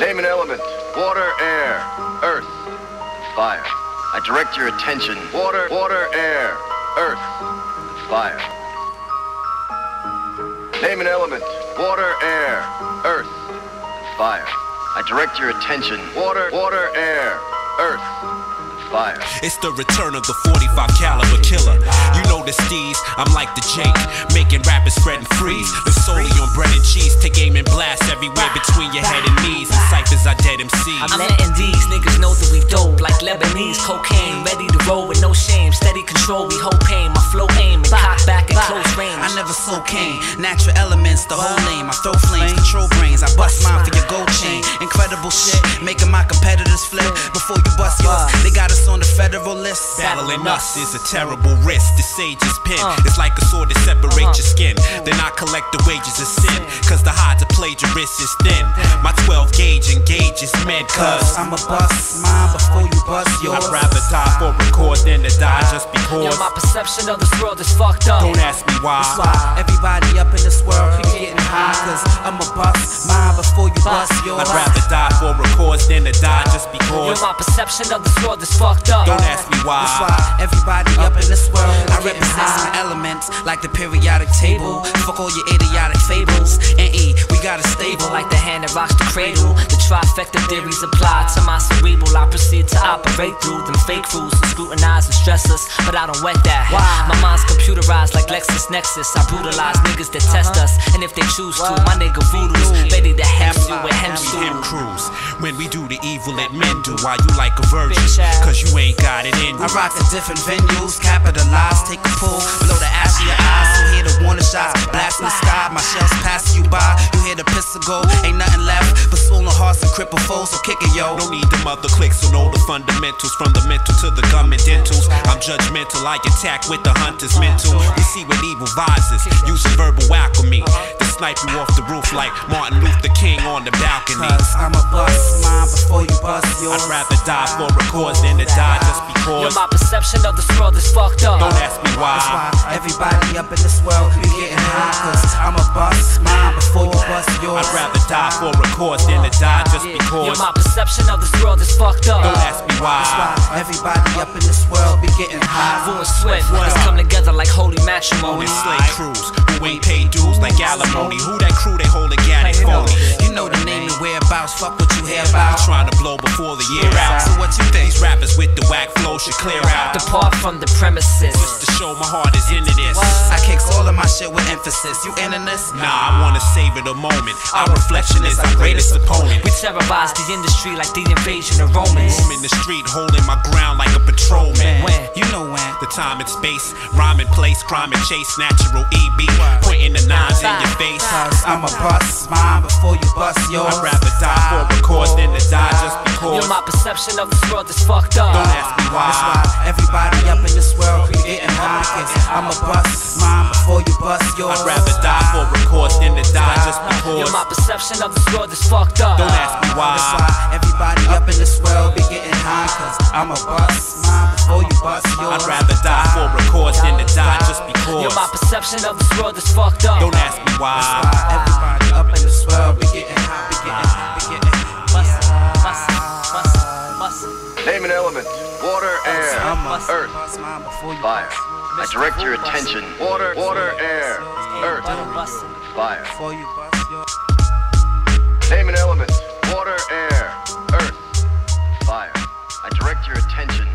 Name an element. Water, air, earth, fire. I direct your attention. Water, water, air, earth, fire. Name an element. Water, air, earth, fire. I direct your attention. Water, water, air, earth, fire. It's the return of the 45 caliber killer. You I'm like the Jake, making rappers spread and freeze. The solely on bread and cheese, take aim and blast everywhere between your head and knees. And ciphers are dead MCs. I'm letting these niggas know that we dope like Lebanese cocaine, never sold cane, natural elements, the whole name. I throw flames, control brains. I bust mine for your gold chain. Incredible shit, making my competitors flip. Before you bust yours, they got us on the federal list. Battling us is a terrible risk. The sage's pen is uh. like a sword that separates uh-huh. your skin. Then I collect the wages of sin, cause the hide to plagiarist is thin. My 12 gauge engages men, cause I'm a bust mine before you bust yours. I'd die for a cause than to die just because. Yo, my perception of this world is fucked up. Don't ask me why. That's why everybody up in this world be getting high. Cause I'm a bust mine before you bust yours. I'd rather die for a cause than to die just because. Yo, because. my perception of this world is fucked up. Don't ask me why. That's why everybody up in this world. I represent some elements like the periodic table. Fuck all your idiotic fables. And E, we got a stable. Like the hand that rocks the cradle. The trifecta theories apply to my cerebral. I proceed to operate through them fake fools who scrutinize and stress us. But I don't wet that. Why? My mind's computerized like LexisNexis. I brutalize niggas that test uh-huh. us. And if they choose to, my nigga voodoo's ready to hem you with hem We him stew. when we do the evil that men do. Why you like a virgin? Cause you ain't got it in you. I rock to different venues, capitalize, take a pull, blow the ash of your eyes. You hear the warning shots, blast in the sky, my shells pass you by. You hear the pistol go, ain't nothing left but swollen hearts and crippled foes. So kick it, yo. No need them other clicks to know the fundamentals From the mental to the government dentals I'm judgmental, I attack with the hunter's mental We see what evil vises, using verbal alchemy To snipe you off the roof like Martin Luther King on the balcony Cause I'm a bust mine before you bust yours. I'd rather die for a cause than to die just because. Yo, because my perception of this world is fucked up. Don't ask me That's why why everybody up in this world to die just Yo, because my perception of this world is fucked up. Don't ask me That's why why everybody up in this world be getting high. Vu and Swift, let's come together like holy matrimony. Only slave crews who ain't paid dues like alimony Who that crew they hold again they phony You know the name and whereabouts, fuck what you hear about. Trying to blow before the year out So what you think? These rappers with the whack flow should clear out Depart from the premises. Just to show my heart is into this. I kicks all of my shit with emphasis. You into this? Nah, I wanna savor the moment. Our reflection is our greatest opponent. We terrorize the industry like the invasion of Romans. Roam in the street, holding my ground like a patrolman. When? You know when? The time and space, rhyme and place, crime and chase, natural EB, pointing the knives in your face. Cause I'm a bust mine before you bust yours. I'd rather die for a cause than to die just because. Yo, my perception of this world is fucked up. Don't ask me That's why. why everybody up in this world be getting high. I'm a bust mine before you bust yours. I'd rather die for a cause than to die just Yo, because. my perception of this world is fucked up. Don't ask me That's why. why everybody up in this world be getting high. Cause I'm a bust mine before you bust yours. I'd rather die for a cause than to die just because. Yo, my perception of this world is fucked up. Don't ask me why. That's why everybody up in this world be getting high. Be getting, be getting. Bustin', bustin', bustin', bustin'. Name an element. Water, air, earth, bust mine before you fire. I direct your attention. Water, water, air, earth, fire. Name an element. Water, air, earth, fire. I direct your attention.